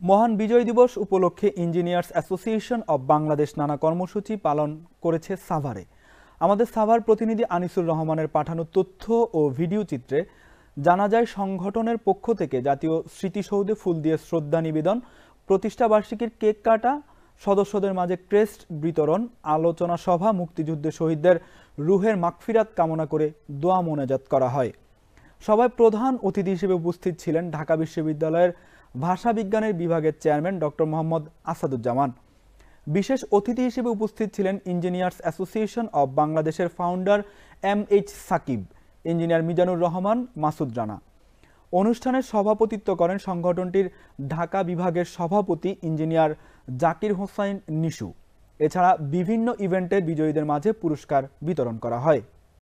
মহান বিজয় দিবস উপলক্ষে ইঞ্জিনিয়ার্স অ্যাসোসিয়েশন অব বাংলাদেশ নানা কর্মসূচি পালন করেছে সাভারে। আমাদের সাভার প্রতিনিধি আনিসুর রহমানের পাঠানো তথ্য ও ভিডিও চিত্রে জানা যায়, সংগঠনের পক্ষ থেকে জাতীয় স্মৃতিসৌধে ফুল দিয়ে শ্রদ্ধা নিবেদন, প্রতিষ্ঠা বার্ষিকীর কেক কাটা, সদস্যদের মাঝে ক্রেস্ট বিতরণ, আলোচনা সভা, মুক্তিযুদ্ধে শহীদদের রুহের মাগফিরাত কামনা করে দোয়া মোনাজাত করা হয়। সভায় প্রধান অতিথি হিসেবে উপস্থিত ছিলেন ঢাকা বিশ্ববিদ্যালয়ের ভাষা বিজ্ঞানের বিভাগের চেয়ারম্যান ডক্টর মোহাম্মদ আসাদুজ্জামান। বিশেষ অতিথি হিসেবে উপস্থিত ছিলেন ইঞ্জিনিয়ার্স অ্যাসোসিয়েশন অব বাংলাদেশের founder M H Sakib, engineer Mizanur Rahman, Masud Rana. অনুষ্ঠানের সভাপতিত্ব করেন সংগঠনটির ঢাকা বিভাগের সভাপতি ইঞ্জিনিয়ার জাকির হোসাইন নিশু। এছাড়া বিভিন্ন ইভেন্টে বিজয়ীদের মাঝে পুরস্কার বিতরণ করা হয়।